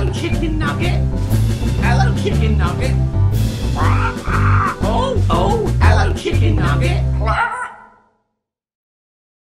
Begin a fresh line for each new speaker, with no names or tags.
Hello, chicken nugget. Hello, chicken nugget. Oh, oh, hello, chicken nugget.